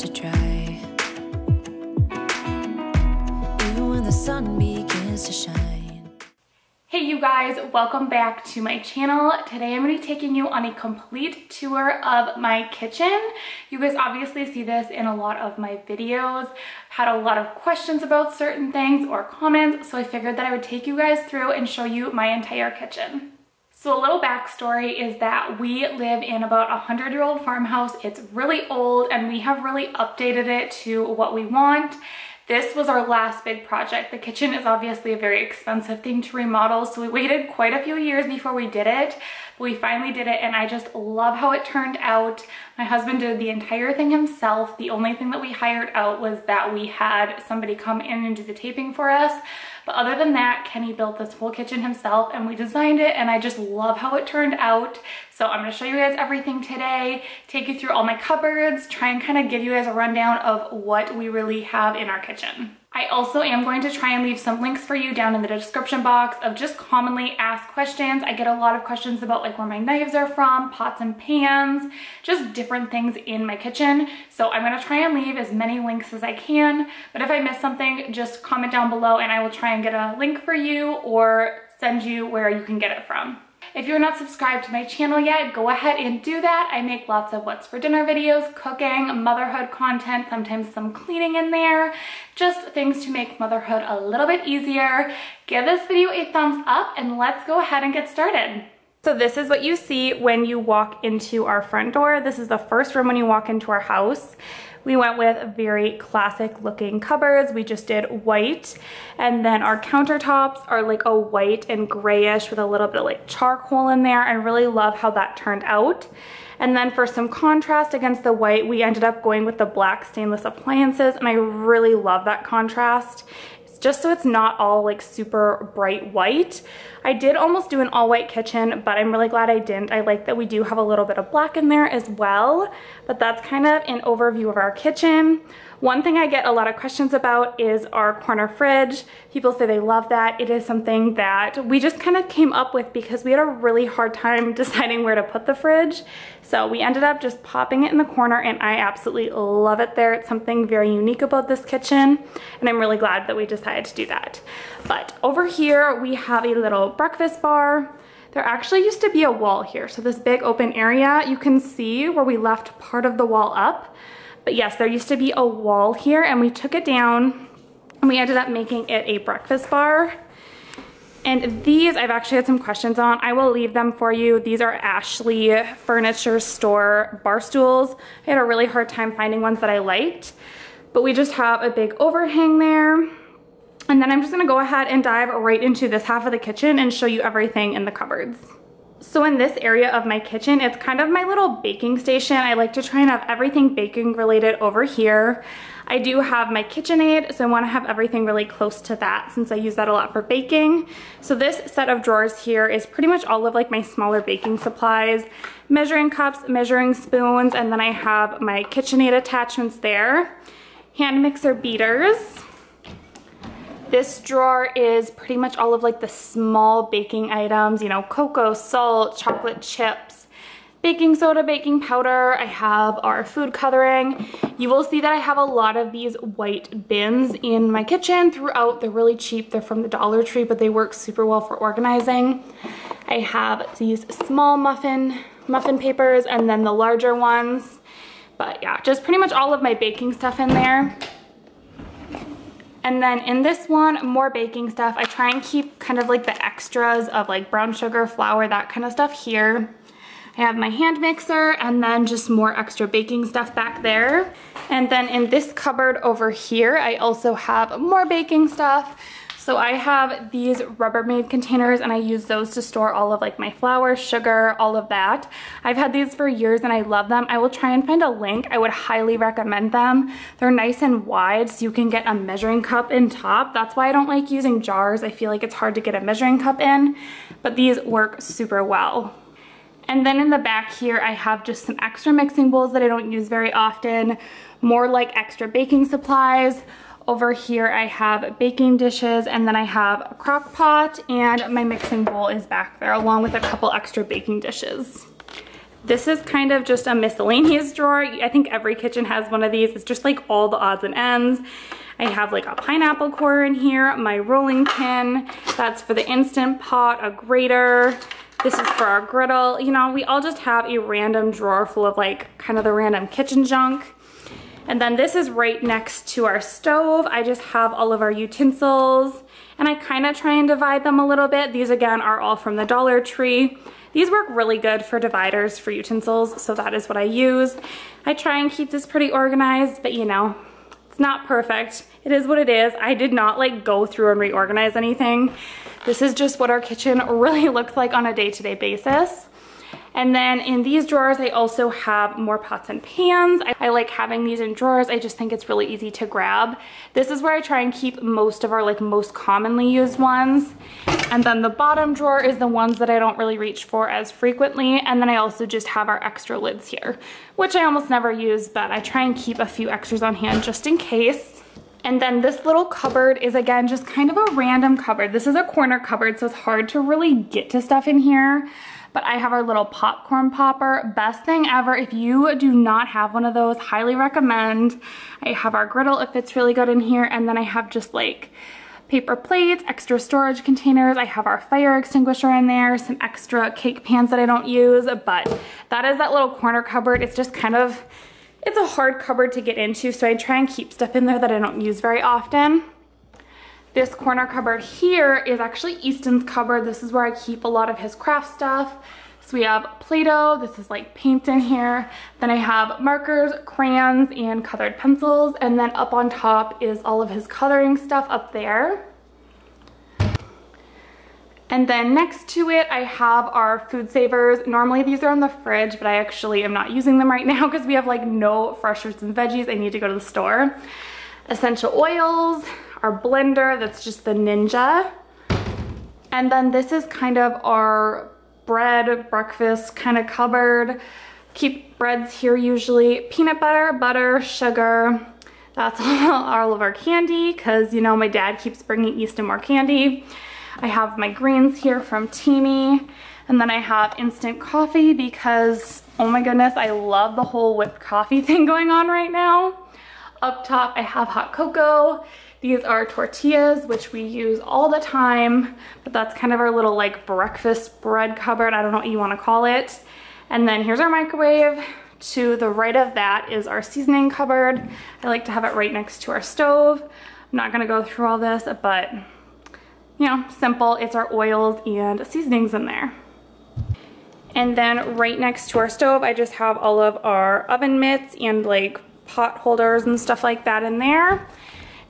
to dry. Even when the sun begins to shine. Hey you guys, welcome back to my channel. Today I'm going to be taking you on a complete tour of my kitchen. You guys obviously see this in a lot of my videos, had a lot of questions about certain things or comments, so I figured that I would take you guys through and show you my entire kitchen. So a little backstory is that we live in about a hundred year old farmhouse. It's really old and we have really updated it to what we want. This was our last big project. The kitchen is obviously a very expensive thing to remodel, so we waited quite a few years before we did it. But we finally did it and I just love how it turned out. My husband did the entire thing himself. The only thing that we hired out was that we had somebody come in and do the taping for us. But other than that, Kenny built this whole kitchen himself and we designed it and I just love how it turned out. So I'm gonna show you guys everything today, take you through all my cupboards, try and kind of give you guys a rundown of what we really have in our kitchen. I also am going to try and leave some links for you down in the description box of just commonly asked questions. I get a lot of questions about like where my knives are from, pots and pans, just different things in my kitchen. So I'm gonna try and leave as many links as I can, but if I miss something, just comment down below and I will try and get a link for you or send you where you can get it from. If you're not subscribed to my channel yet, go ahead and do that. I make lots of what's for dinner videos, cooking, motherhood content, sometimes some cleaning in there, just things to make motherhood a little bit easier. Give this video a thumbs up and let's go ahead and get started. So this is what you see when you walk into our front door. This is the first room when you walk into our house. We went with very classic looking cupboards. We just did white. And then our countertops are like a white and grayish with a little bit of like charcoal in there. I really love how that turned out. And then for some contrast against the white, we ended up going with the black stainless appliances and I really love that contrast just so it's not all like super bright white. I did almost do an all white kitchen, but I'm really glad I didn't. I like that we do have a little bit of black in there as well, but that's kind of an overview of our kitchen. One thing I get a lot of questions about is our corner fridge. People say they love that. It is something that we just kind of came up with because we had a really hard time deciding where to put the fridge. So we ended up just popping it in the corner and I absolutely love it there. It's something very unique about this kitchen and I'm really glad that we decided to do that. But over here we have a little breakfast bar. There actually used to be a wall here. So this big open area, you can see where we left part of the wall up. But yes, there used to be a wall here and we took it down and we ended up making it a breakfast bar. And these I've actually had some questions on. I will leave them for you. These are Ashley Furniture Store bar stools. I had a really hard time finding ones that I liked, but we just have a big overhang there. And then I'm just gonna go ahead and dive right into this half of the kitchen and show you everything in the cupboards. So in this area of my kitchen, it's kind of my little baking station. I like to try and have everything baking related over here. I do have my KitchenAid, so I wanna have everything really close to that since I use that a lot for baking. So this set of drawers here is pretty much all of like my smaller baking supplies, measuring cups, measuring spoons, and then I have my KitchenAid attachments there. Hand mixer beaters. This drawer is pretty much all of like the small baking items, you know, cocoa, salt, chocolate chips, baking soda, baking powder. I have our food coloring. You will see that I have a lot of these white bins in my kitchen throughout. They're really cheap. They're from the Dollar Tree, but they work super well for organizing. I have these small muffin, muffin papers and then the larger ones. But yeah, just pretty much all of my baking stuff in there. And then in this one, more baking stuff. I try and keep kind of like the extras of like brown sugar, flour, that kind of stuff here. I have my hand mixer and then just more extra baking stuff back there. And then in this cupboard over here, I also have more baking stuff. So I have these Rubbermaid containers and I use those to store all of like my flour, sugar, all of that. I've had these for years and I love them. I will try and find a link. I would highly recommend them. They're nice and wide so you can get a measuring cup in top. That's why I don't like using jars. I feel like it's hard to get a measuring cup in, but these work super well. And then in the back here, I have just some extra mixing bowls that I don't use very often, more like extra baking supplies, over here I have baking dishes and then I have a crock pot and my mixing bowl is back there along with a couple extra baking dishes. This is kind of just a miscellaneous drawer. I think every kitchen has one of these. It's just like all the odds and ends. I have like a pineapple core in here, my rolling pin, that's for the Instant Pot, a grater, this is for our griddle. You know, we all just have a random drawer full of like kind of the random kitchen junk. And then this is right next to our stove. I just have all of our utensils and I kind of try and divide them a little bit. These again are all from the Dollar Tree. These work really good for dividers for utensils, so that is what I use. I try and keep this pretty organized, but you know, it's not perfect. It is what it is. I did not like go through and reorganize anything. This is just what our kitchen really looks like on a day-to-day -day basis. And then in these drawers, I also have more pots and pans. I, I, like having these in drawers. I just think it's really easy to grab. This is where I try and keep most of our like most commonly used ones. And then the bottom drawer is the ones that I don't really reach for as frequently. And then I also just have our extra lids here, which I almost never use, but I try and keep a few extras on hand just in case. And then this little cupboard is again just kind of a random cupboard. This is a corner cupboard, so it's hard to really get to stuff in here but I have our little popcorn popper. Best thing ever. If you do not have one of those, highly recommend. I have our griddle. It fits really good in here. And then I have just like paper plates, extra storage containers. I have our fire extinguisher in there, some extra cake pans that I don't use, but that is that little corner cupboard. It's just kind of, it's a hard cupboard to get into, so I try and keep stuff in there that I don't use very often. This corner cupboard here is actually Easton's cupboard. This is where I keep a lot of his craft stuff. So we have Play-Doh, this is like paint in here. Then I have markers, crayons, and colored pencils. And then up on top is all of his coloring stuff up there. And then next to it, I have our food savers. Normally these are in the fridge, but I actually am not using them right now because we have like no fresh fruits and veggies. I need to go to the store. Essential oils, our blender, that's just the Ninja. And then this is kind of our bread, breakfast kind of cupboard. Keep breads here usually. Peanut butter, butter, sugar. That's all of our candy because, you know, my dad keeps bringing Easton more candy. I have my greens here from Teami. And then I have instant coffee because, oh my goodness, I love the whole whipped coffee thing going on right now. Up top, I have hot cocoa. These are tortillas, which we use all the time, but that's kind of our little like breakfast bread cupboard. I don't know what you wanna call it. And then here's our microwave. To the right of that is our seasoning cupboard. I like to have it right next to our stove. I'm not gonna go through all this, but you know, simple. It's our oils and seasonings in there. And then right next to our stove, I just have all of our oven mitts and like pot holders and stuff like that in there.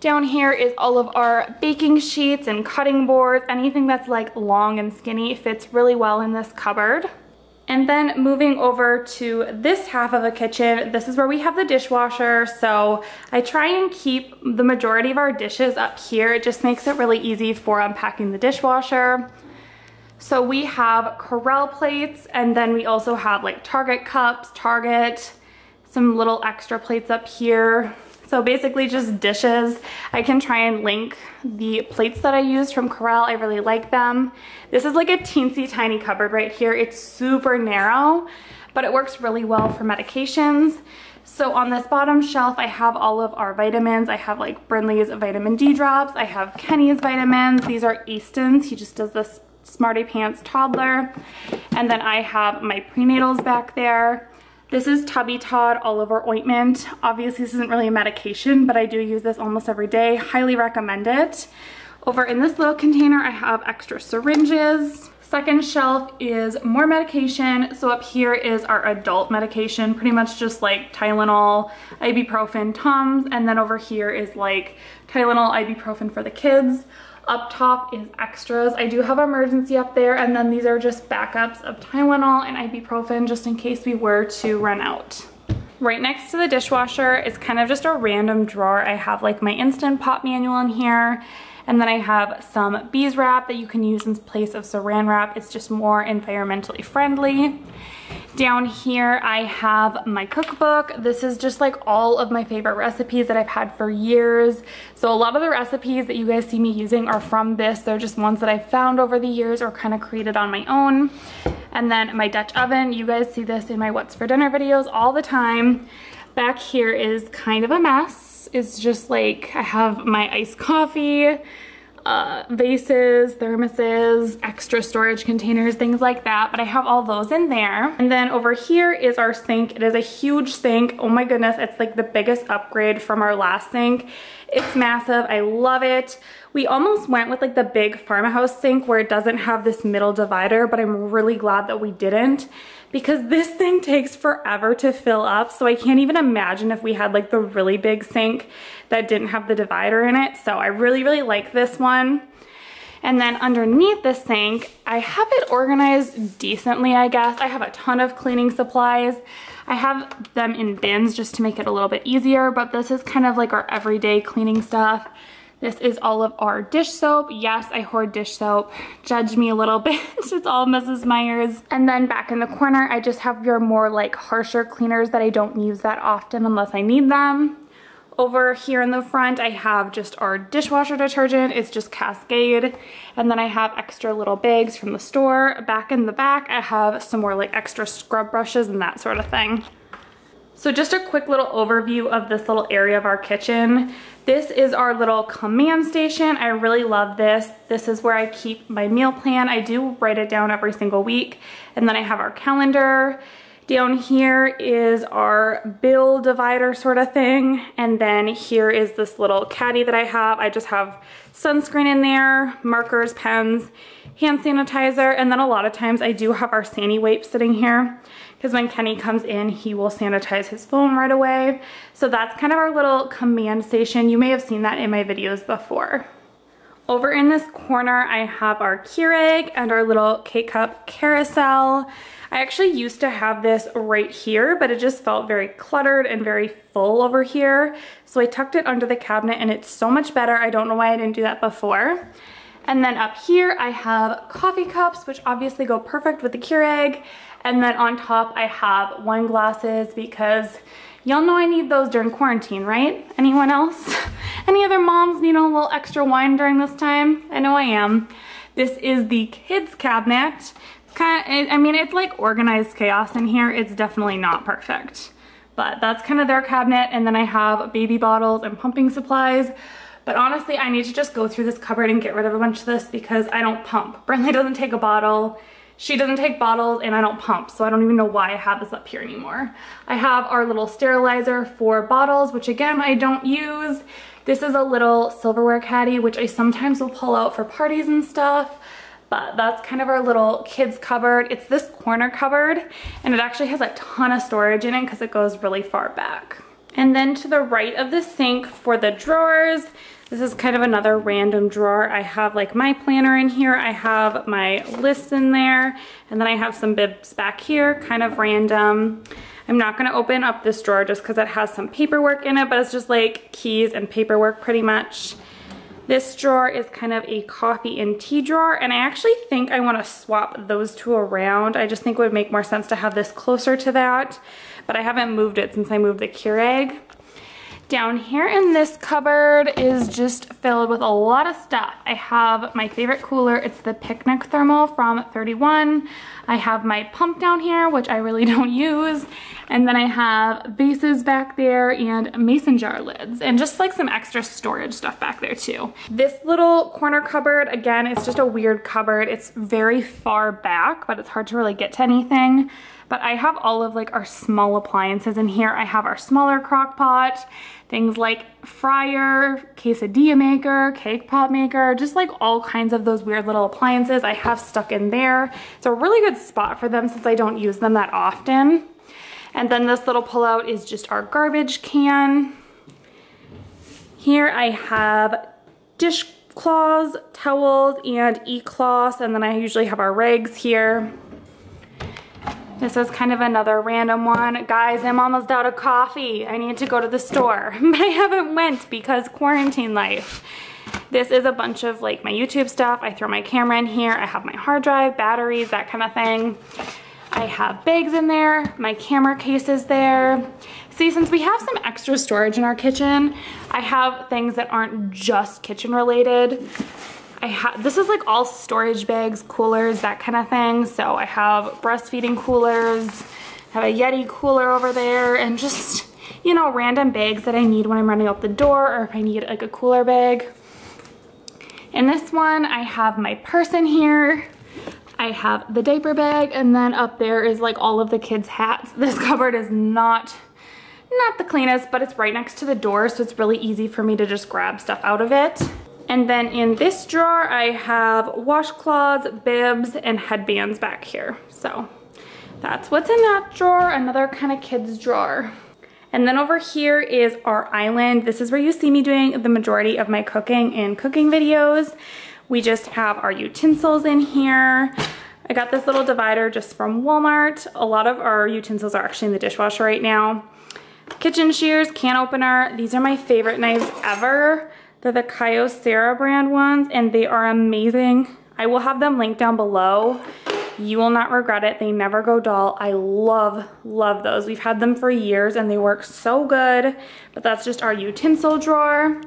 Down here is all of our baking sheets and cutting boards. Anything that's like long and skinny fits really well in this cupboard. And then moving over to this half of the kitchen, this is where we have the dishwasher. So I try and keep the majority of our dishes up here. It just makes it really easy for unpacking the dishwasher. So we have Corelle plates and then we also have like Target cups, Target, some little extra plates up here. So basically just dishes. I can try and link the plates that I used from Corelle. I really like them. This is like a teensy tiny cupboard right here. It's super narrow, but it works really well for medications. So on this bottom shelf, I have all of our vitamins. I have like Brinley's vitamin D drops. I have Kenny's vitamins. These are Easton's. He just does this Smarty Pants toddler. And then I have my prenatals back there. This is Tubby Todd All Over Ointment. Obviously this isn't really a medication, but I do use this almost every day. Highly recommend it. Over in this little container, I have extra syringes. Second shelf is more medication. So up here is our adult medication, pretty much just like Tylenol, ibuprofen, Tums, and then over here is like Tylenol, ibuprofen for the kids. Up top is extras. I do have emergency up there and then these are just backups of Tylenol and ibuprofen just in case we were to run out. Right next to the dishwasher is kind of just a random drawer. I have like my Instant Pot manual in here and then I have some bees wrap that you can use in place of saran wrap. It's just more environmentally friendly. Down here I have my cookbook. This is just like all of my favorite recipes that I've had for years. So a lot of the recipes that you guys see me using are from this. They're just ones that I've found over the years or kind of created on my own. And then my Dutch oven, you guys see this in my what's for dinner videos all the time. Back here is kind of a mess. It's just like I have my iced coffee, uh, vases, thermoses, extra storage containers, things like that. But I have all those in there. And then over here is our sink. It is a huge sink. Oh my goodness, it's like the biggest upgrade from our last sink. It's massive, I love it. We almost went with like the big farmhouse sink where it doesn't have this middle divider, but I'm really glad that we didn't because this thing takes forever to fill up. So I can't even imagine if we had like the really big sink that didn't have the divider in it. So I really, really like this one. And then underneath the sink, I have it organized decently, I guess. I have a ton of cleaning supplies. I have them in bins just to make it a little bit easier, but this is kind of like our everyday cleaning stuff. This is all of our dish soap. Yes, I hoard dish soap. Judge me a little bit. it's all Mrs. Meyer's. And then back in the corner, I just have your more like harsher cleaners that I don't use that often unless I need them. Over here in the front, I have just our dishwasher detergent. It's just Cascade. And then I have extra little bags from the store. Back in the back, I have some more like extra scrub brushes and that sort of thing. So just a quick little overview of this little area of our kitchen. This is our little command station. I really love this. This is where I keep my meal plan. I do write it down every single week. And then I have our calendar. Down here is our bill divider sort of thing. And then here is this little caddy that I have. I just have sunscreen in there, markers, pens, hand sanitizer, and then a lot of times I do have our Sani-Wipe sitting here because when Kenny comes in, he will sanitize his phone right away. So that's kind of our little command station. You may have seen that in my videos before. Over in this corner, I have our Keurig and our little K-Cup carousel. I actually used to have this right here, but it just felt very cluttered and very full over here. So I tucked it under the cabinet and it's so much better. I don't know why I didn't do that before. And then up here, I have coffee cups, which obviously go perfect with the Keurig. And then on top I have wine glasses because y'all know I need those during quarantine, right? Anyone else? Any other moms need a little extra wine during this time? I know I am. This is the kids cabinet. It's kind of, I mean, it's like organized chaos in here. It's definitely not perfect. But that's kind of their cabinet. And then I have baby bottles and pumping supplies. But honestly, I need to just go through this cupboard and get rid of a bunch of this because I don't pump. Brinley doesn't take a bottle. She doesn't take bottles and I don't pump, so I don't even know why I have this up here anymore. I have our little sterilizer for bottles, which again, I don't use. This is a little silverware caddy, which I sometimes will pull out for parties and stuff but that's kind of our little kids cupboard. It's this corner cupboard and it actually has a ton of storage in it because it goes really far back. And then to the right of the sink for the drawers, this is kind of another random drawer. I have like my planner in here. I have my lists in there. And then I have some bibs back here, kind of random. I'm not gonna open up this drawer just because it has some paperwork in it, but it's just like keys and paperwork pretty much. This drawer is kind of a coffee and tea drawer, and I actually think I wanna swap those two around. I just think it would make more sense to have this closer to that, but I haven't moved it since I moved the Keurig. Down here in this cupboard is just filled with a lot of stuff. I have my favorite cooler. It's the Picnic Thermal from 31. I have my pump down here, which I really don't use. And then I have vases back there and mason jar lids and just like some extra storage stuff back there too. This little corner cupboard, again, it's just a weird cupboard. It's very far back, but it's hard to really get to anything but I have all of like our small appliances in here. I have our smaller crock pot, things like fryer, quesadilla maker, cake pot maker, just like all kinds of those weird little appliances I have stuck in there. It's a really good spot for them since I don't use them that often. And then this little pullout is just our garbage can. Here I have dishcloths, towels, and e-cloths, and then I usually have our rags here. This is kind of another random one. Guys, I'm almost out of coffee. I need to go to the store, but I haven't went because quarantine life. This is a bunch of like my YouTube stuff. I throw my camera in here. I have my hard drive, batteries, that kind of thing. I have bags in there, my camera case is there. See, since we have some extra storage in our kitchen, I have things that aren't just kitchen related. I have, this is like all storage bags, coolers, that kind of thing. So I have breastfeeding coolers, have a Yeti cooler over there, and just, you know, random bags that I need when I'm running out the door or if I need like a cooler bag. In this one, I have my purse in here. I have the diaper bag, and then up there is like all of the kids' hats. This cupboard is not not the cleanest, but it's right next to the door, so it's really easy for me to just grab stuff out of it. And then in this drawer, I have washcloths, bibs, and headbands back here. So that's what's in that drawer, another kind of kids drawer. And then over here is our island. This is where you see me doing the majority of my cooking and cooking videos. We just have our utensils in here. I got this little divider just from Walmart. A lot of our utensils are actually in the dishwasher right now. Kitchen shears, can opener. These are my favorite knives ever. They're the Kyocera brand ones and they are amazing. I will have them linked down below. You will not regret it. They never go dull. I love, love those. We've had them for years and they work so good. But that's just our utensil drawer.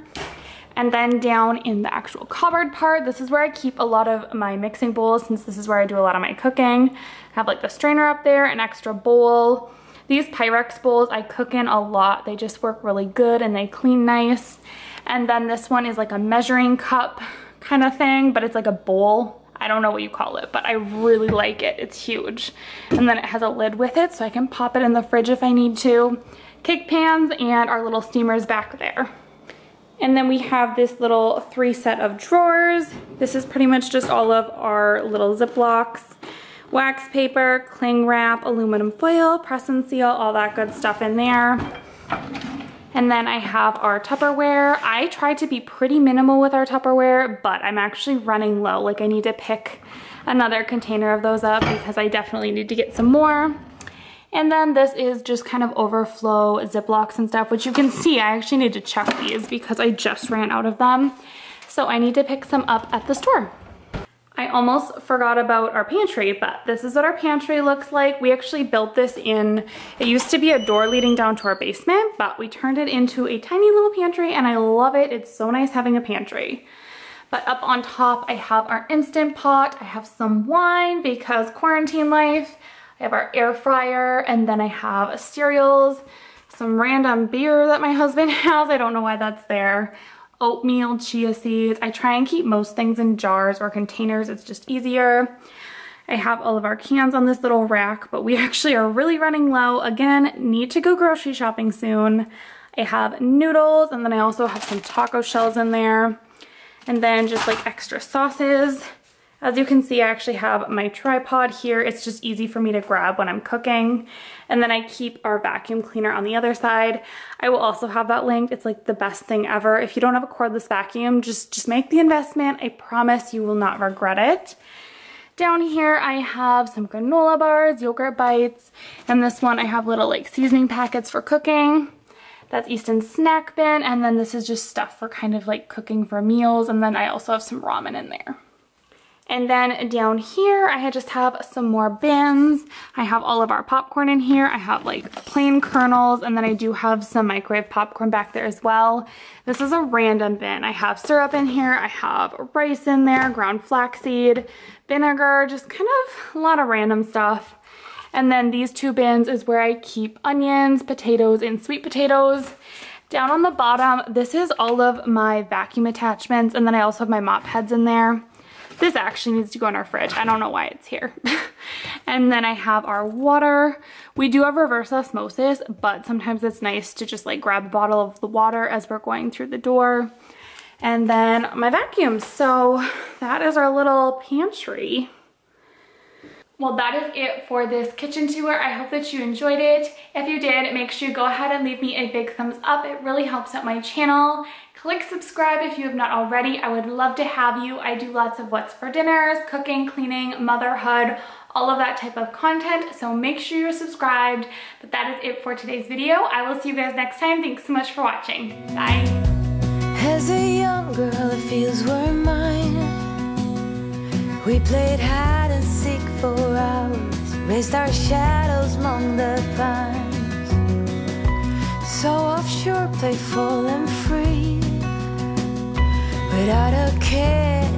And then down in the actual cupboard part, this is where I keep a lot of my mixing bowls since this is where I do a lot of my cooking. I have like the strainer up there, an extra bowl. These Pyrex bowls I cook in a lot. They just work really good and they clean nice. And then this one is like a measuring cup kind of thing, but it's like a bowl. I don't know what you call it, but I really like it. It's huge. And then it has a lid with it so I can pop it in the fridge if I need to. Cake pans and our little steamers back there. And then we have this little three set of drawers. This is pretty much just all of our little Ziplocs, wax paper, cling wrap, aluminum foil, press and seal, all that good stuff in there. And then I have our Tupperware. I try to be pretty minimal with our Tupperware, but I'm actually running low. Like I need to pick another container of those up because I definitely need to get some more. And then this is just kind of overflow Ziplocs and stuff, which you can see I actually need to check these because I just ran out of them. So I need to pick some up at the store. I almost forgot about our pantry, but this is what our pantry looks like. We actually built this in, it used to be a door leading down to our basement, but we turned it into a tiny little pantry and I love it. It's so nice having a pantry. But up on top, I have our Instant Pot. I have some wine because quarantine life. I have our air fryer and then I have cereals, some random beer that my husband has. I don't know why that's there. Oatmeal, chia seeds. I try and keep most things in jars or containers. It's just easier. I have all of our cans on this little rack, but we actually are really running low. Again, need to go grocery shopping soon. I have noodles and then I also have some taco shells in there. And then just like extra sauces. As you can see, I actually have my tripod here. It's just easy for me to grab when I'm cooking. And then I keep our vacuum cleaner on the other side. I will also have that linked. It's like the best thing ever. If you don't have a cordless vacuum, just, just make the investment. I promise you will not regret it. Down here I have some granola bars, yogurt bites, and this one I have little like seasoning packets for cooking. That's Easton's snack bin, and then this is just stuff for kind of like cooking for meals, and then I also have some ramen in there. And then down here, I just have some more bins. I have all of our popcorn in here. I have like plain kernels, and then I do have some microwave popcorn back there as well. This is a random bin. I have syrup in here. I have rice in there, ground flaxseed, vinegar, just kind of a lot of random stuff. And then these two bins is where I keep onions, potatoes, and sweet potatoes. Down on the bottom, this is all of my vacuum attachments, and then I also have my mop heads in there. This actually needs to go in our fridge. I don't know why it's here. and then I have our water. We do have reverse osmosis, but sometimes it's nice to just like grab a bottle of the water as we're going through the door. And then my vacuum. So that is our little pantry. Well, that is it for this kitchen tour. I hope that you enjoyed it. If you did, make sure you go ahead and leave me a big thumbs up. It really helps out my channel. Click subscribe if you have not already. I would love to have you. I do lots of what's for dinners, cooking, cleaning, motherhood, all of that type of content. So make sure you're subscribed. But that is it for today's video. I will see you guys next time. Thanks so much for watching. Bye. As a young girl, we're mine. We played seek for hours, raised our shadows among the pines. So offshore, playful and free without a care.